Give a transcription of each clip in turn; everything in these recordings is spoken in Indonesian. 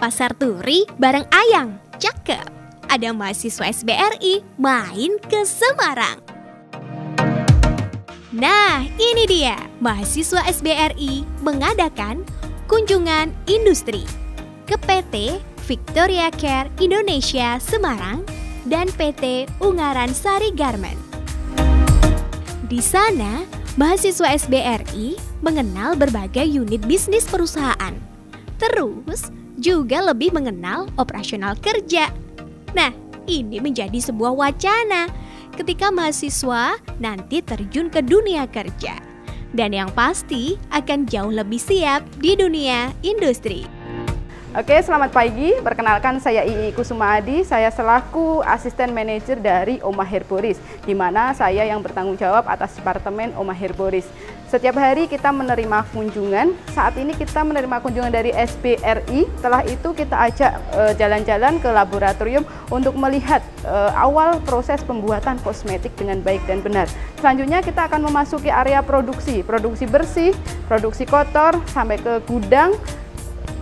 pasar turi bareng Ayang. Cakep. Ada mahasiswa SBRI main ke Semarang. Nah, ini dia. Mahasiswa SBRI mengadakan kunjungan industri ke PT Victoria Care Indonesia Semarang dan PT Ungaran Sari Garment. Di sana, mahasiswa SBRI mengenal berbagai unit bisnis perusahaan. Terus, juga lebih mengenal operasional kerja. Nah, ini menjadi sebuah wacana ketika mahasiswa nanti terjun ke dunia kerja. Dan yang pasti akan jauh lebih siap di dunia industri. Oke, selamat pagi. Perkenalkan saya Ii Kusuma Adi. Saya selaku asisten manajer dari Oma Herboris, di mana saya yang bertanggung jawab atas departemen Oma Herboris. Setiap hari kita menerima kunjungan. Saat ini kita menerima kunjungan dari SBRI. Setelah itu kita ajak eh, jalan-jalan ke laboratorium untuk melihat e, awal proses pembuatan kosmetik dengan baik dan benar. Selanjutnya kita akan memasuki area produksi, produksi bersih, produksi kotor sampai ke gudang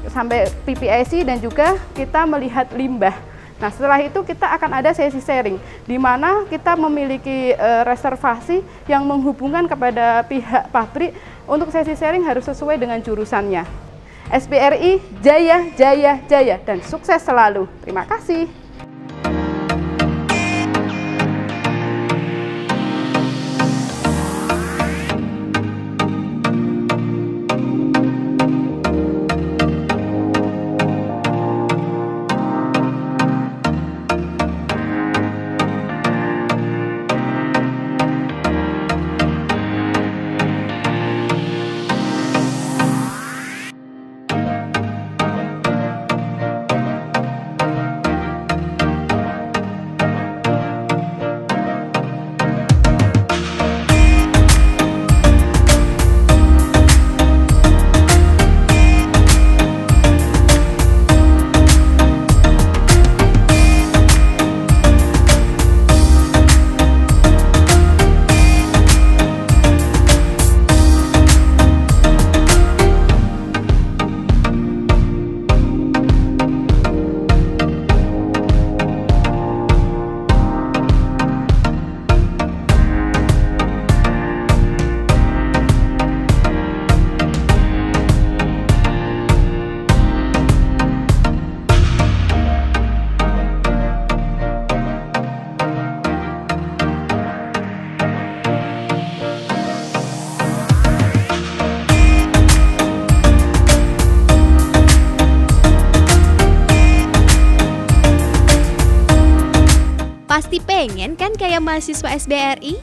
sampai PPIC dan juga kita melihat limbah. Nah, setelah itu kita akan ada sesi sharing di mana kita memiliki e, reservasi yang menghubungkan kepada pihak pabrik untuk sesi sharing harus sesuai dengan jurusannya. SBRI Jaya Jaya Jaya dan sukses selalu. Terima kasih. Pengen kan kayak mahasiswa SBRI?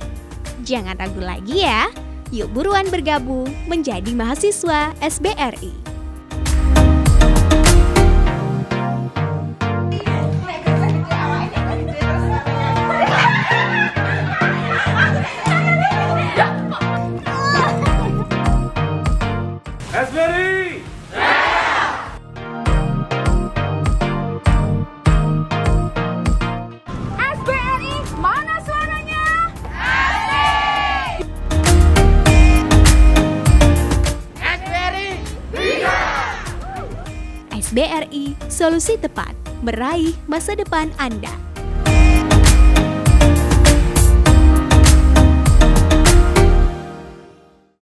Jangan ragu lagi ya. Yuk buruan bergabung menjadi mahasiswa SBRI. BRI Solusi Tepat Meraih Masa Depan Anda.